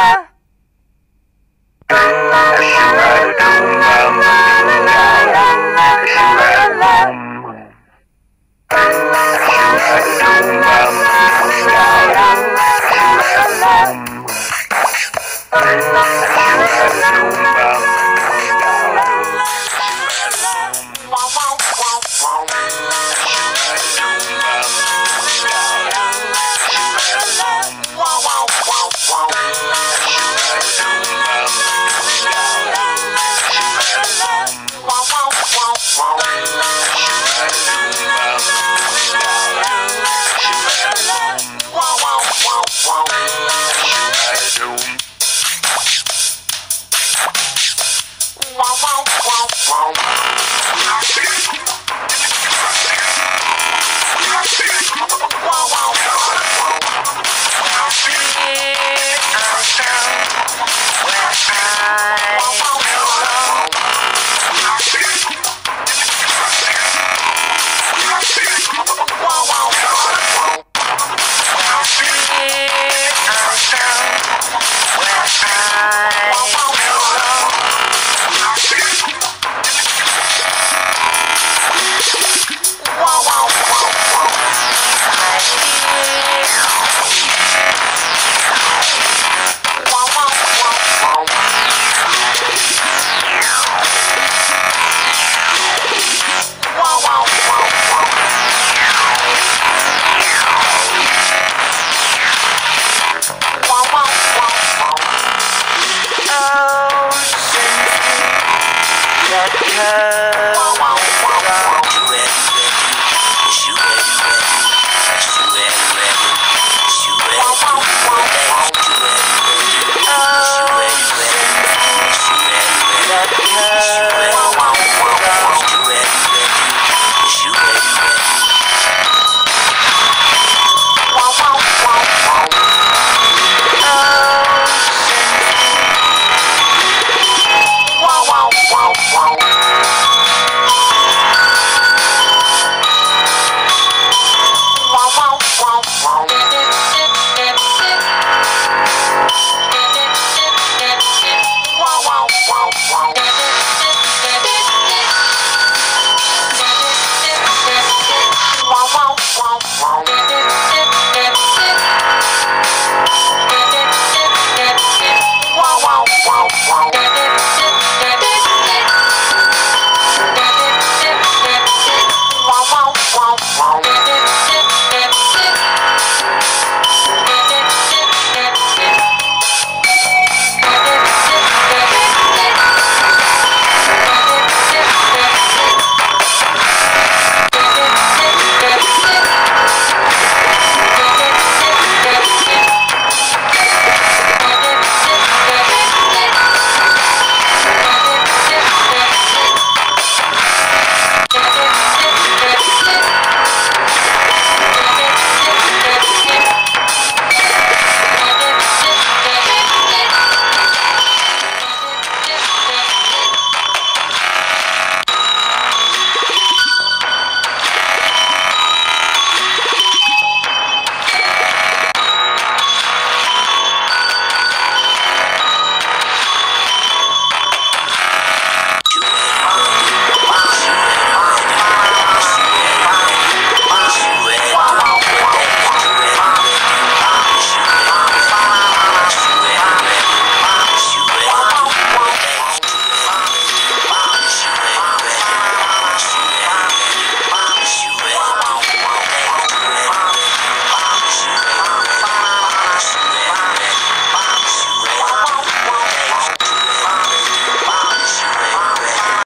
Thank you. love. podcast. Wow, wow, wow,